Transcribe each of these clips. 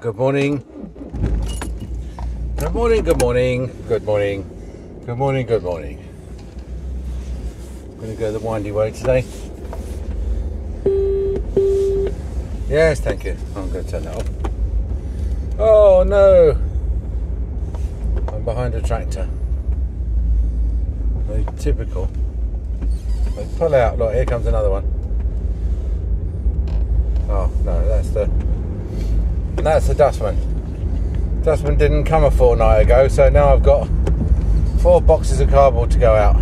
Good morning. Good morning, good morning, good morning, good morning, good morning. I'm going to go the windy way today. Yes, thank you. I'm going to turn that off. Oh no! I'm behind a tractor. Very typical. They pull out. Look, here comes another one. Oh no, that's the that's the dustman. Dustman didn't come a fortnight ago, so now I've got four boxes of cardboard to go out.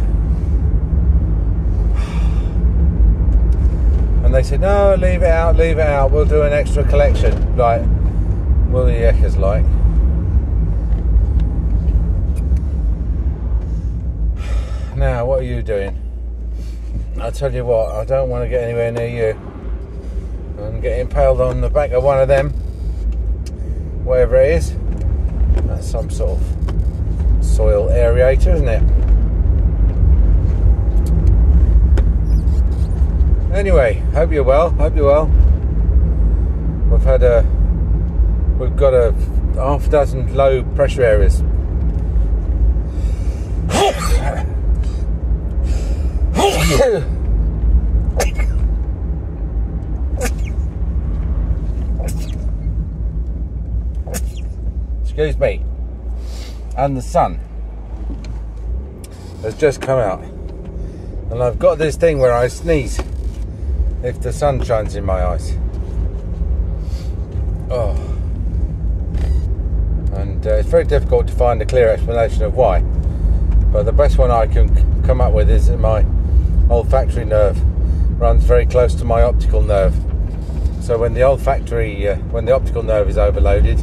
And they said, no, leave it out, leave it out. We'll do an extra collection. Like, Willie Eckers like. Now, what are you doing? I tell you what, I don't want to get anywhere near you. I'm getting impaled on the back of one of them, whatever it is. That's some sort of soil aerator, isn't it? Anyway, hope you're well. Hope you're well. We've had a, we've got a half dozen low pressure areas. Excuse me. And the sun has just come out. And I've got this thing where I sneeze if the sun shines in my eyes. Oh. And uh, it's very difficult to find a clear explanation of why. But the best one I can come up with is that my olfactory nerve runs very close to my optical nerve. So when the olfactory, uh, when the optical nerve is overloaded,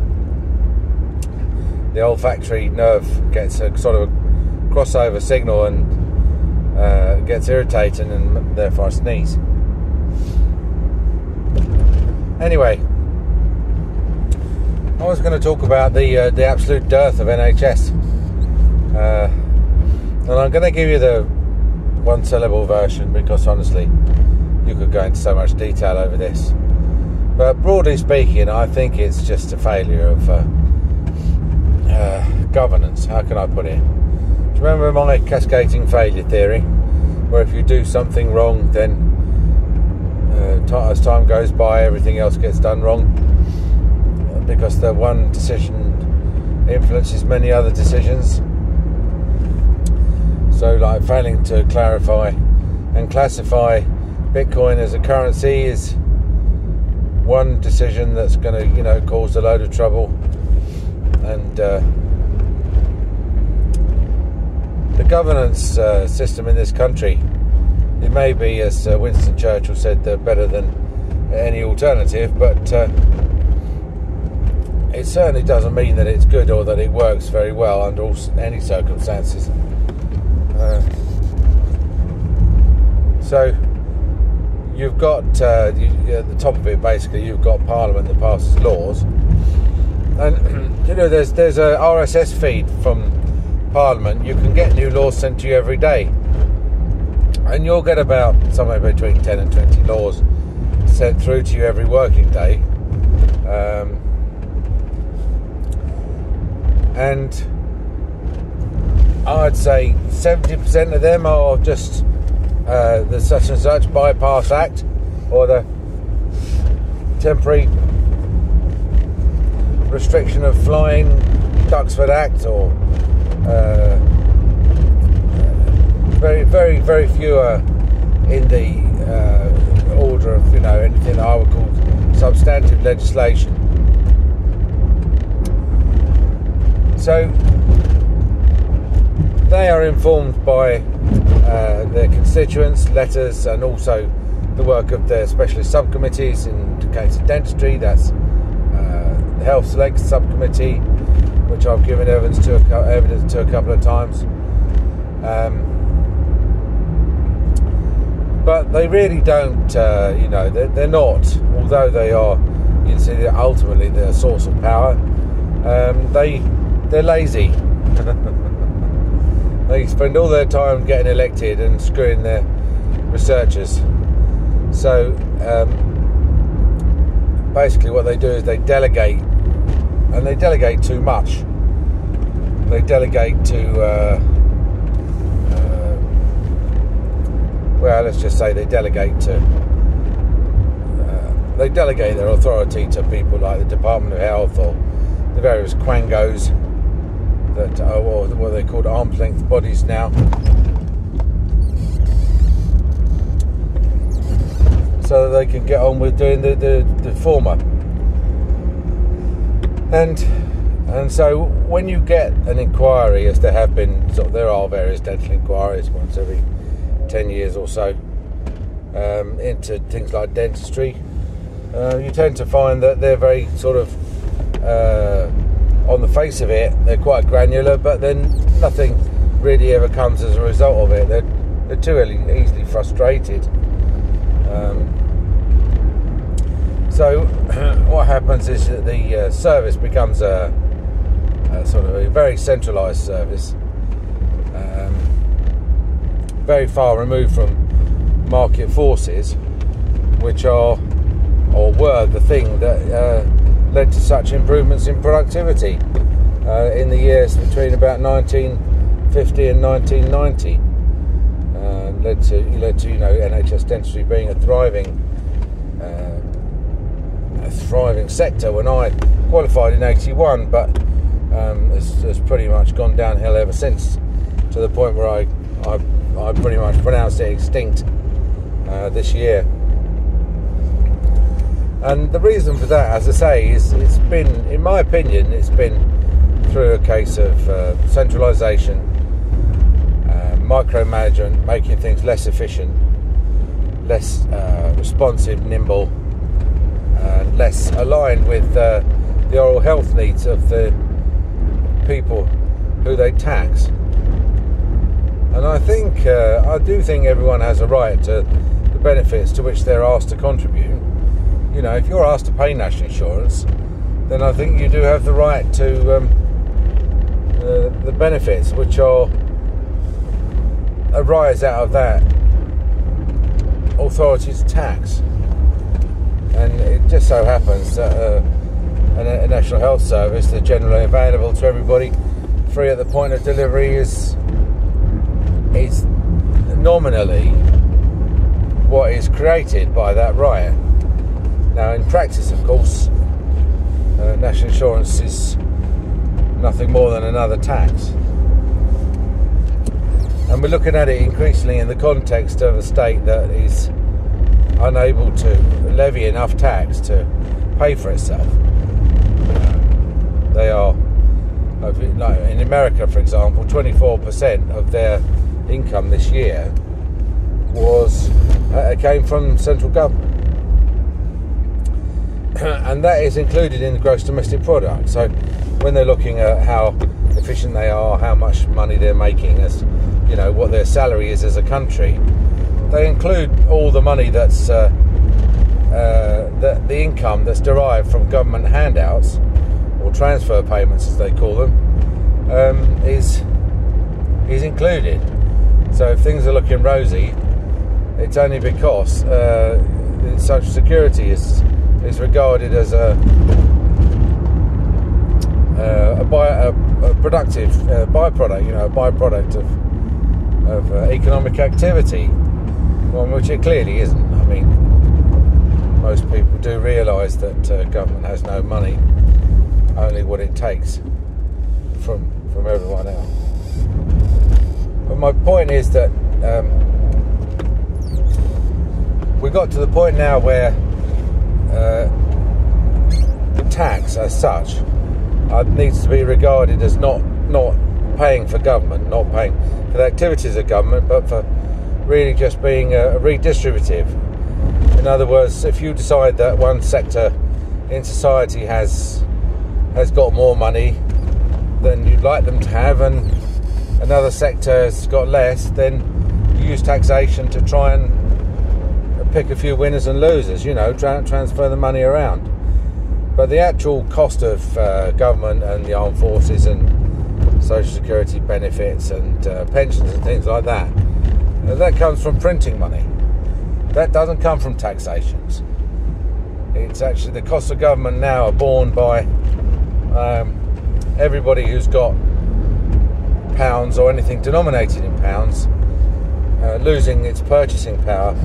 the olfactory nerve gets a sort of a crossover signal and uh, gets irritated, and therefore I sneeze. Anyway, I was going to talk about the uh, the absolute dearth of NHS, uh, and I'm going to give you the one syllable version because honestly, you could go into so much detail over this. But broadly speaking, I think it's just a failure of uh, governance. How can I put it? Do you remember my cascading failure theory, where if you do something wrong, then uh, ti as time goes by, everything else gets done wrong because the one decision influences many other decisions. So, like failing to clarify and classify Bitcoin as a currency is one decision that's going to, you know, cause a load of trouble. And uh, the governance uh, system in this country, it may be, as uh, Winston Churchill said, uh, better than any alternative, but uh, it certainly doesn't mean that it's good or that it works very well under all, any circumstances. Uh, so you've got you, at the top of it basically you've got Parliament that passes laws, and you know there's there's a RSS feed from Parliament. You can get new laws sent to you every day, and you'll get about somewhere between ten and twenty laws sent through to you every working day. Um, and I'd say 70% of them are just uh, the such and such bypass act or the temporary restriction of flying Duxford Act or uh, very very very few are in the uh, order of you know anything I would call substantive legislation so they are informed by uh, their constituents, letters, and also the work of their specialist subcommittees in the case of dentistry. That's Health Select Subcommittee, which I've given evidence to a, evidence to a couple of times. Um, but they really don't, uh, you know, they're, they're, not, although they are, you can see, ultimately the source of power. Um, they they're lazy. they spend all their time getting elected and screwing their researchers. So um, basically, what they do is they delegate and they delegate too much. They delegate to, uh, uh, well, let's just say they delegate to, uh, they delegate their authority to people like the Department of Health or the various quangos that are what are they called arm's length bodies now. So that they can get on with doing the, the, the former. And and so when you get an inquiry, as there have been, there are various dental inquiries once every 10 years or so um, into things like dentistry, uh, you tend to find that they're very sort of, uh, on the face of it, they're quite granular, but then nothing really ever comes as a result of it. They're, they're too easily frustrated. Um, so what happens is that the uh, service becomes a, a, sort of a very centralised service, um, very far removed from market forces, which are or were the thing that uh, led to such improvements in productivity uh, in the years between about 1950 and 1990. Uh, led to led to you know NHS dentistry being a thriving thriving sector when I qualified in 81, but um, it's, it's, pretty much gone downhill ever since to the point where I, I, I pretty much pronounced it extinct uh, this year. And the reason for that, as I say, is it's been, in my opinion, it's been through a case of uh, centralisation, uh, micromanagement, making things less efficient, less uh, responsive, nimble, uh, less aligned with uh, the oral health needs of the people who they tax. And I think, uh, I do think everyone has a right to the benefits to which they're asked to contribute. You know, if you're asked to pay national insurance, then I think you do have the right to um, uh, the benefits which are arise out of that authority's tax and it just so happens that uh, a, a, national health service that's generally available to everybody, free at the point of delivery, is is nominally what is created by that riot. Now, in practice, of course, uh, national insurance is nothing more than another tax. And we're looking at it increasingly in the context of a state that is unable to levy enough tax to pay for itself. They are, in America, for example, 24% of their income this year was uh, came from central government, and that is included in the gross domestic product. So, when they're looking at how efficient they are, how much money they're making, as you know, what their salary is as a country, they include all the money that's uh, uh, the, the income that's derived from government handouts or transfer payments, as they call them, um, is is included. So if things are looking rosy, it's only because uh, Social Security is is regarded as a uh, a, by, a, a, productive uh, byproduct, you know, a byproduct of of uh, economic activity one which it clearly isn't. I mean, most people do realise that uh, government has no money, only what it takes from from everyone else. But my point is that um, we got to the point now where uh, tax, as such, uh, needs to be regarded as not not paying for government, not paying for the activities of government, but for really just being redistributive. In other words, if you decide that one sector in society has has got more money than you'd like them to have, and another sector has got less, then you use taxation to try and pick a few winners and losers. You know, tra- transfer the money around. But the actual cost of uh, government and the armed forces and social security benefits and uh, pensions and things like that that comes from printing money. That doesn't come from taxations. It's actually the costs of government now are borne by Um, everybody who's got pounds or anything denominated in pounds uh, losing its purchasing power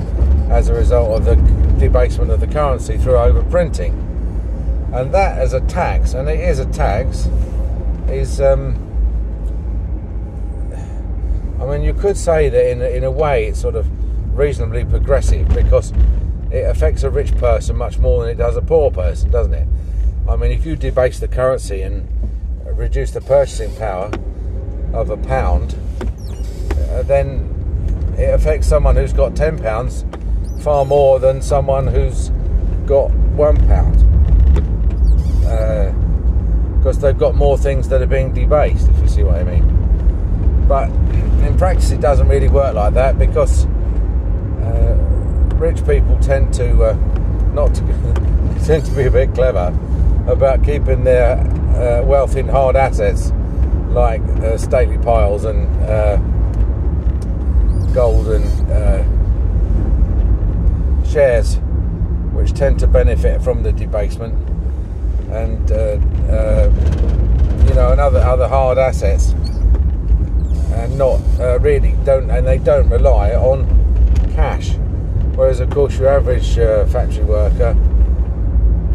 as a result of the debasement of the currency through overprinting. And that as a tax, and it is a tax, is um, I mean, you could say that in, in a way it's sort of reasonably progressive because it affects a rich person much more than it does a poor person, doesn't it? I mean, if you debase the currency and reduce the purchasing power of a pound, uh, then it affects someone who's got ten pounds far more than someone who's got one pound because uh, they've got more things that are being debased. If you see what I mean. But in practice, it doesn't really work like that because uh, rich people tend to uh, not to tend to be a bit clever about keeping their uh, wealth in hard assets like uh, stately piles and uh, gold and uh, shares, which tend to benefit from the debasement, and you know, and other other hard assets, not uh, really don't, and they don't rely on cash. Whereas, of course, your average uh, factory worker,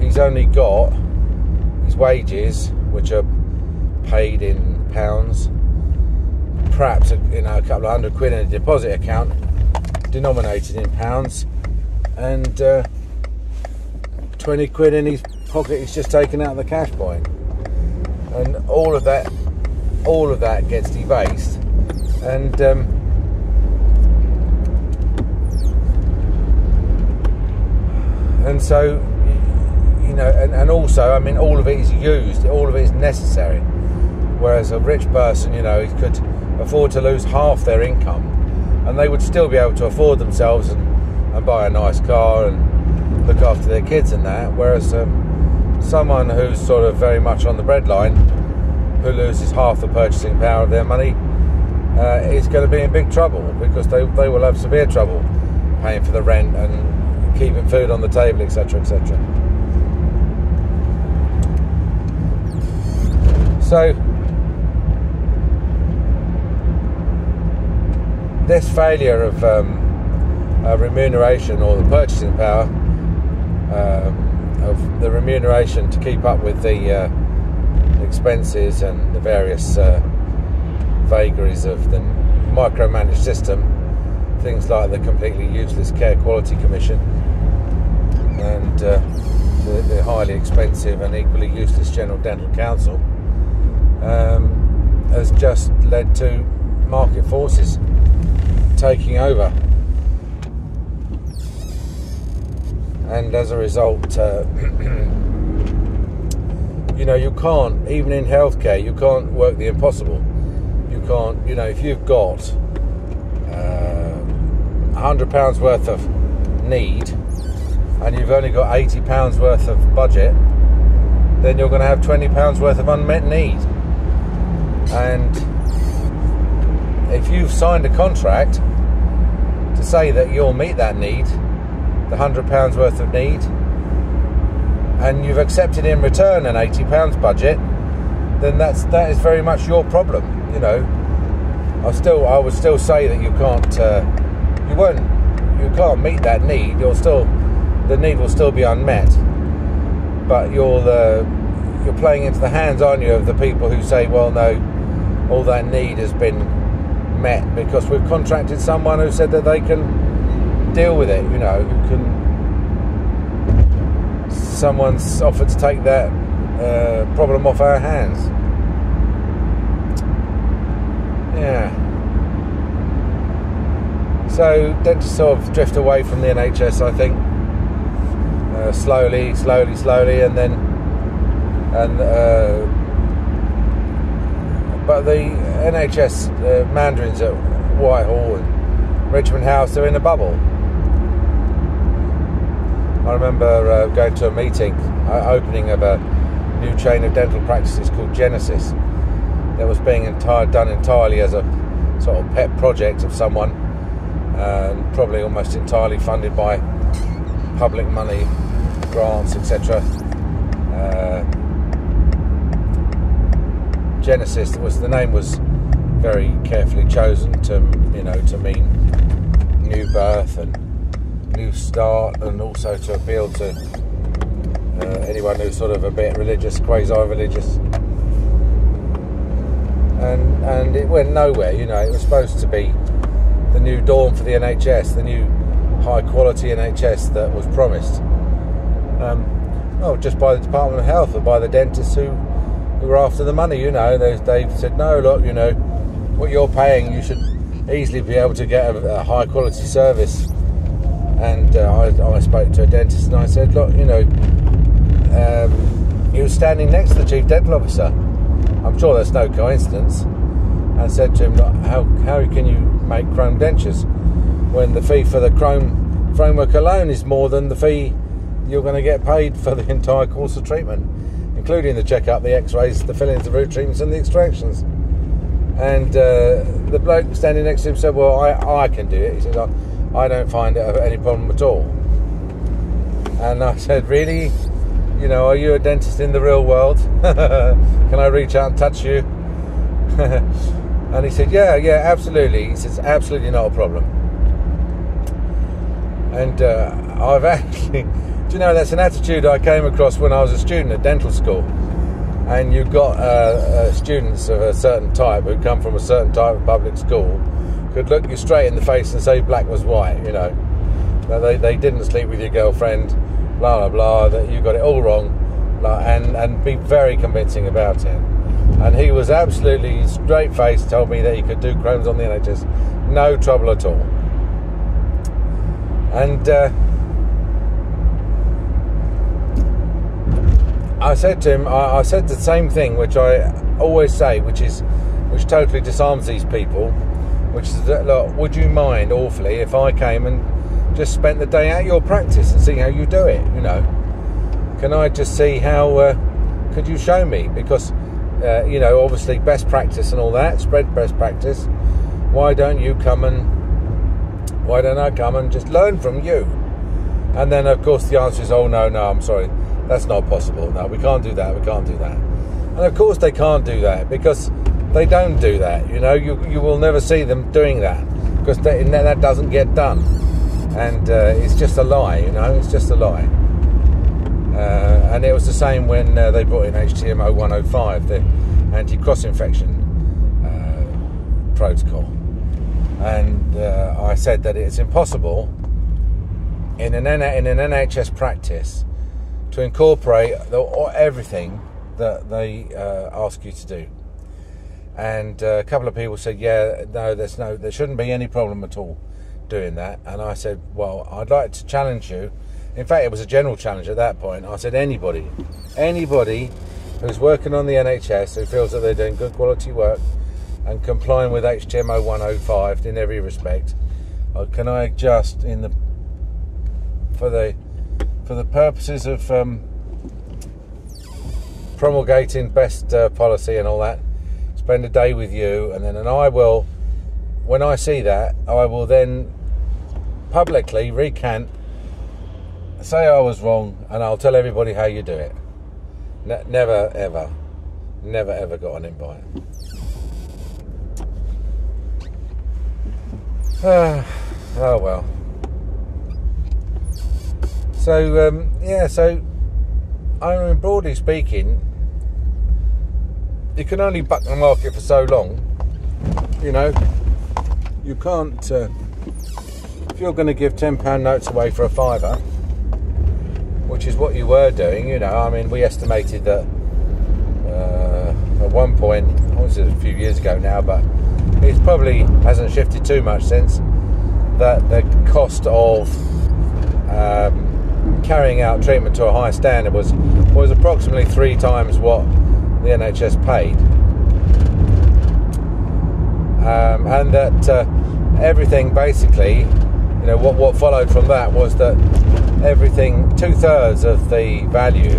he's only got his wages, which are paid in pounds perhaps a, you know a couple of hundred quid in a deposit account denominated in pounds and uh, 20 quid in his pocket he's just taken out of the cash point and all of that all of that gets debased and um, and so you know and, and also I mean all of it is used all of it is necessary whereas a rich person you know could afford to lose half their income and they would still be able to afford themselves and, and buy a nice car and look after their kids and that. Whereas um, someone who's sort of very much on the breadline, who loses half the purchasing power of their money, uh, is going to be in big trouble because they, they will have severe trouble paying for the rent and keeping food on the table, etc., etc. So, this failure of um, uh, remuneration or the purchasing power um, of the remuneration to keep up with the uh, expenses and the various uh, vagaries of the micromanaged system, things like the completely useless Care Quality Commission and uh, the, the, highly expensive and equally useless General Dental Council, um, has just led to market forces taking over. And as a result, uh, you know, you can't, even in healthcare, you can't work the impossible. You can't, you know, if you've got uh, £100 worth of need and you've only got £80 worth of budget, then you're going to have £20 worth of unmet need. And if you've signed a contract to say that you'll meet that need, the hundred pounds worth of need, and you've accepted in return an eighty pounds budget, then that's that is very much your problem. You know, I still I would still say that you can't uh, you won't you can't meet that need. You'll still the need will still be unmet, but you're uh, you're playing into the hands, aren't you, of the people who say, well, no, all that need has been met because we've contracted someone who said that they can deal with it, you know, who can. Someone's offered to take that uh, problem off our hands. Yeah. So dentists sort of drift away from the NHS, I think, uh, slowly, slowly, slowly, and then and. Uh, but the NHS uh, mandarins at Whitehall and Richmond House are in a bubble. I remember uh, going to a meeting, uh, opening of a new chain of dental practices called Genesis, that was being entire, done entirely as a sort of pet project of someone, and probably almost entirely funded by public money, grants, etc. Uh, Genesis was the name was very carefully chosen to you know to mean new birth and new start, and also to appeal to uh, anyone who's sort of a bit religious, quasi-religious. And and it went nowhere. You know, it was supposed to be the new dawn for the NHS, the new high quality NHS that was promised. Um, just by the Department of Health or by the dentists who, who were after the money. You know, they, they said, no, look, you know, what you're paying, you should easily be able to get a, a high quality service. And uh, I, I, spoke to a dentist and I said, look, you know, um, he was standing next to the chief dental officer. I'm sure that's no coincidence. And said to him, how, how can you make chrome dentures when the fee for the chrome framework alone is more than the fee you're going to get paid for the entire course of treatment, including the checkup, the x-rays, the fillings, the root treatments and the extractions. And uh, the bloke standing next to him said, well, I, I can do it. He said, I, I don't find it any problem at all. And I said, really? You know, are you a dentist in the real world? can I reach out and touch you? and he said, yeah, yeah, absolutely. He says, absolutely not a problem. And uh, I've actually do you know that's an attitude I came across when I was a student at dental school? And you've got uh, uh, students of a certain type who come from a certain type of public school could look you straight in the face and say black was white, you know. They, they didn't sleep with your girlfriend, blah, blah, blah, that you got it all wrong, and, and be very convincing about it. And he was absolutely straight faced, told me that he could do chromes on the NHS, no trouble at all. And uh, I said to him, I, I, said the same thing, which I always say, which is, which totally disarms these people, which is that, look, would you mind awfully if I came and just spent the day at your practice and see how you do it? You know, can I just see how? Uh, could you show me? Because, uh, you know, obviously best practice and all that, spread best practice. Why don't you come and? Why don't I come and just learn from you? And then, of course, the answer is, oh no, no, I'm sorry that's not possible. No, we can't do that. We can't do that. And of course, they can't do that because they don't do that. You know, you you will never see them doing that because they, that doesn't get done, and uh, it's just a lie. You know, it's just a lie. Uh, and it was the same when uh, they brought in HTM 01-05, the anti-cross infection uh, protocol, and uh, I said that it's impossible in an in an NHS practice to incorporate the, everything that they uh, ask you to do. And a couple of people said, "Yeah, no, there's no, there shouldn't be any problem at all doing that." And I said, "Well, I'd like to challenge you." In fact, it was a general challenge at that point. I said, "Anybody, anybody who's working on the NHS who feels that they're doing good quality work and complying with HTM 01-05 in every respect, uh, can I just in the for the for the purposes of um, promulgating best uh, policy and all that, spend a day with you, and then and I will, when I see that, I will then publicly recant, say I was wrong, and I'll tell everybody how you do it. Ne- never ever, never ever got an invite. oh well. So um, yeah, so I mean, broadly speaking, you can only buck the market for so long. You know, you can't. Uh, if you're going to give ten pound notes away for a fiver, which is what you were doing, you know, I mean, we estimated that uh, at one point, obviously a few years ago now, but it probably hasn't shifted too much since that the cost of um, carrying out treatment to a high standard was was approximately three times what the NHS paid, um, and that uh, everything basically, you know, what what followed from that was that everything two thirds of the value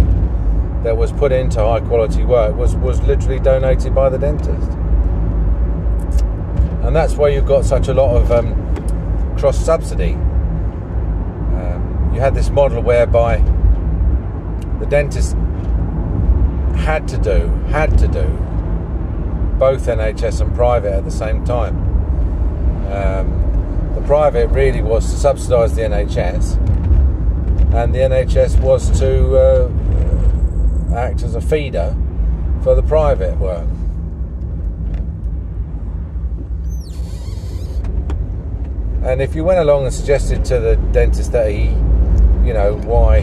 that was put into high quality work was was literally donated by the dentist, and that's why you've got such a lot of um, cross subsidy. You had this model whereby the dentist had to do, had to do both NHS and private at the same time. Um, the private really was to subsidise the NHS, and the NHS was to uh, act as a feeder for the private work. And if you went along and suggested to the dentist that he, you know, why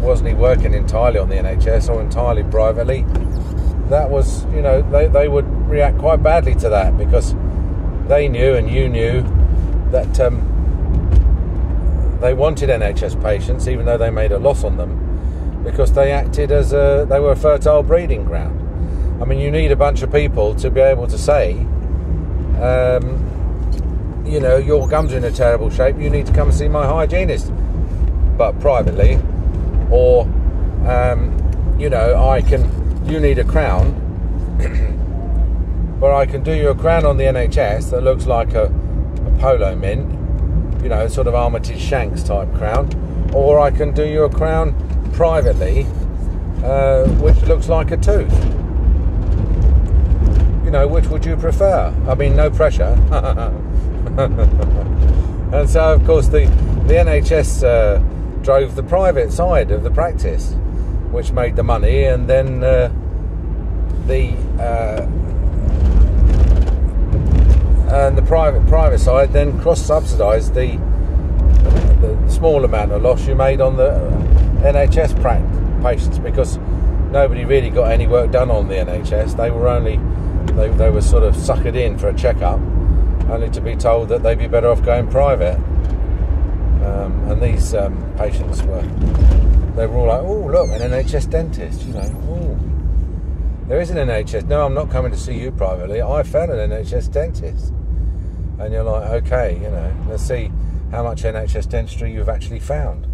wasn't he working entirely on the NHS or entirely privately, that was, you know, they, they would react quite badly to that because they knew and you knew that um, they wanted NHS patients, even though they made a loss on them, because they acted as a, they were a fertile breeding ground. I mean, you need a bunch of people to be able to say, um, you know, your gums are in a terrible shape, you need to come and see my hygienist. But privately, or, um, you know, I can, you need a crown, but I can do you a crown on the NHS that looks like a, a polo mint, you know, sort of Armitage Shanks type crown, or I can do you a crown privately, uh, which looks like a tooth. You know, which would you prefer? I mean, no pressure. and so, of course, the the NHS uh, drove the private side of the practice, which made the money, and then uh, the uh, and the private private side then cross subsidised the the small amount of loss you made on the NHS patients because nobody really got any work done on the NHS. They were only they, they were sort of suckered in for a checkup only to be told that they'd be better off going private. Um, and these um, patients were, they were all like, oh, look, an NHS dentist, you know, oh, there is an NHS. No, I'm not coming to see you privately. I found an NHS dentist. And you're like, okay, you know, let's see how much NHS dentistry you've actually found.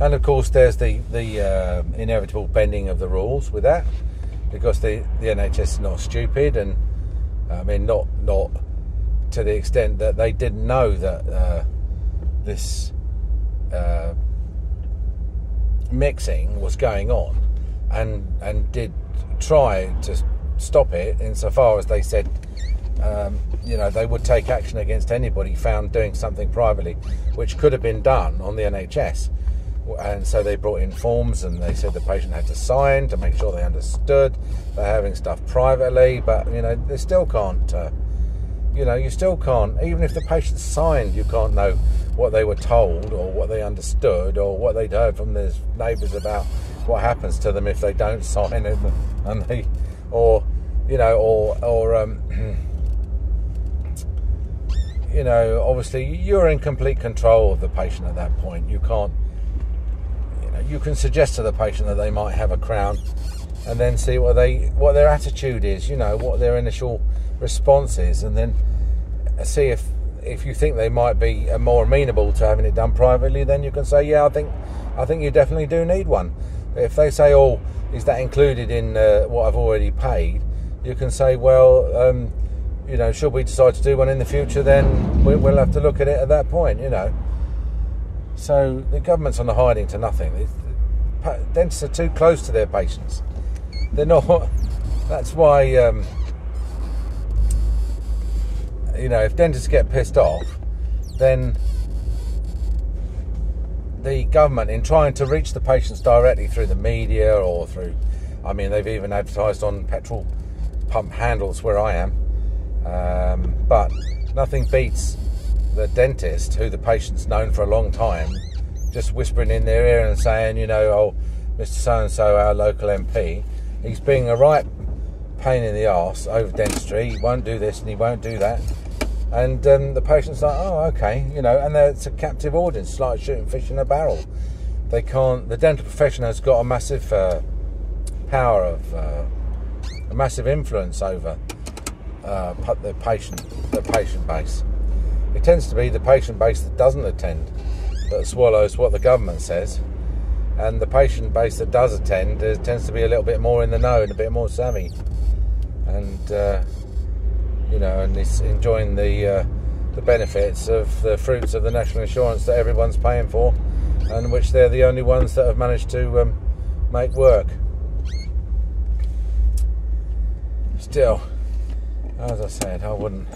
And of course, there's the the uh, inevitable bending of the rules with that, because the the NHS is not stupid and I mean, not not to the extent that they didn't know that uh, this uh, mixing was going on, and and did try to stop it insofar as they said. Um, you know, they would take action against anybody found doing something privately, which could have been done on the NHS. And so they brought in forms and they said the patient had to sign to make sure they understood they're having stuff privately, but you know, they still can't. Uh, you know, you still can't, even if the patient signed, you can't know what they were told or what they understood or what they'd heard from their neighbours about what happens to them if they don't sign it and they, or, you know, or, or, um, you know, obviously you're in complete control of the patient at that point. You can't, you know, you can suggest to the patient that they might have a crown and then see what they what their attitude is you know what their initial response is and then see if if you think they might be more amenable to having it done privately then you can say yeah I think I think you definitely do need one. If they say oh is that included in uh, what I've already paid? You can say well um, you know should we decide to do one in the future then we'll have to look at it at that point you know. So the government's on the hiding to nothing. Dentists are too close to their patients. They're not. That's why, um, you know, if dentists get pissed off, then the government, in trying to reach the patients directly through the media or through, I mean, they've even advertised on petrol pump handles where I am, um, but nothing beats the dentist, who the patient's known for a long time, just whispering in their ear and saying, you know, oh, Mr. So and so, our local MP, he's being a right pain in the arse over dentistry. He won't do this and he won't do that. And um, the patient's like, oh, okay, you know, and it's a captive audience. It's like shooting fish in a barrel. They can't. The dental profession has got a massive uh, power of uh, a massive influence over uh, the patient, the patient base. It tends to be the patient base that doesn't attend that swallows what the government says and the patient base that does attend uh, tends to be a little bit more in the know and a bit more savvy, and uh, you know, and enjoying the uh, the benefits of the fruits of the national insurance that everyone's paying for, and which they're the only ones that have managed to um, make work. still, as I said, I wouldn't.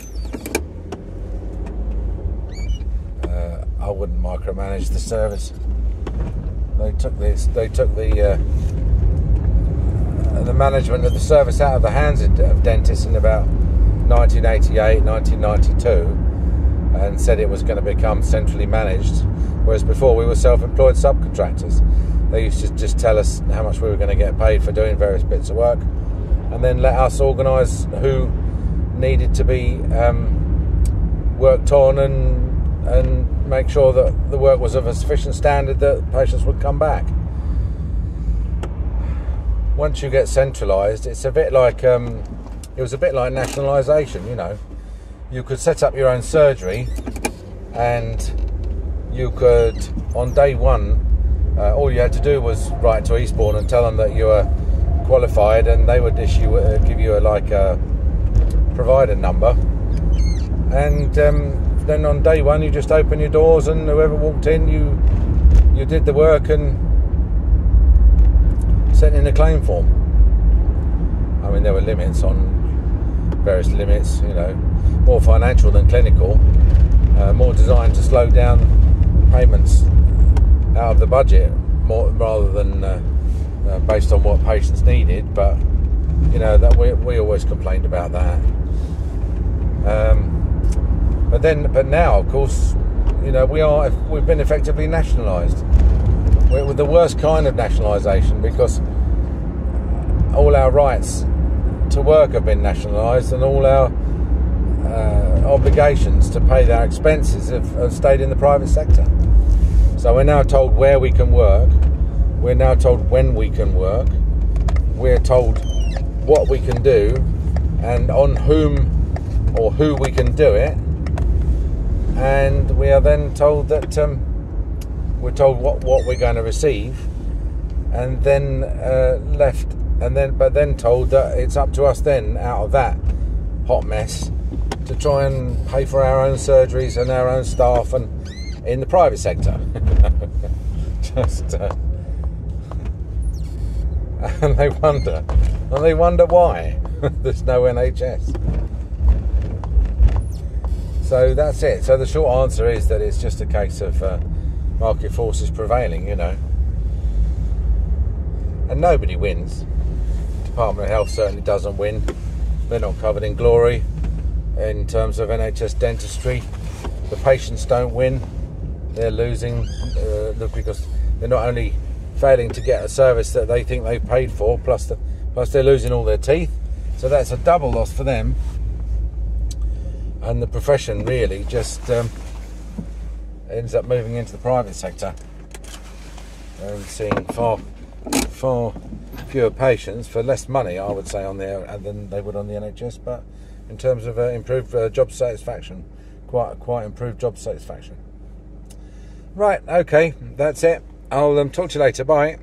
Uh, I wouldn't micromanage the service. They took this. They took the uh, the management of the service out of the hands of, of dentists in about 1988, 1992, and said it was going to become centrally managed. Whereas before we were self-employed subcontractors. They used to just tell us how much we were going to get paid for doing various bits of work, and then let us organise who needed to be um, worked on and and make sure that the work was of a sufficient standard that patients would come back. Once you get centralised, it's a bit like um, it was a bit like nationalisation. You know, you could set up your own surgery, and you could on day one, uh, all you had to do was write to Eastbourne and tell them that you were qualified, and they would issue uh, give you a, like a provider number, and um, then on day one you just open your doors, and whoever walked in, you you did the work and sent in a claim form. I mean, there were limits on various limits, you know, more financial than clinical, uh, more designed to slow down payments out of the budget, more rather than uh, uh, based on what patients needed. But you know that we we always complained about that. Um, but then, but now, of course, you know we are we've been effectively nationalised we're the worst kind of nationalisation because all our rights to work have been nationalised and all our uh, obligations to pay our expenses have, have, stayed in the private sector. So we're now told where we can work, we're now told when we can work, we're told what we can do and on whom or who we can do it, and we are then told that. Um, we're told what, what we're going to receive, and then uh, left, and then but then told that it's up to us then out of that hot mess to try and pay for our own surgeries and our own staff and in the private sector. Just uh, and they wonder, and they wonder why there's no NHS. So that's it. So the short answer is that it's just a case of. Uh, market forces prevailing, you know. And nobody wins. Department of Health certainly doesn't win. They're not covered in glory in terms of NHS dentistry. The patients don't win. They're losing uh, because they're not only failing to get a service that they think they've paid for, plus the, plus they're losing all their teeth. So that's a double loss for them. And the profession really just um, ends up moving into the private sector and seeing far far fewer patients for less money, I would say, on there than they would on the NHS. But in terms of uh, improved uh, job satisfaction, quite quite improved job satisfaction. Right, okay, that's it. I'll um, talk to you later. Bye.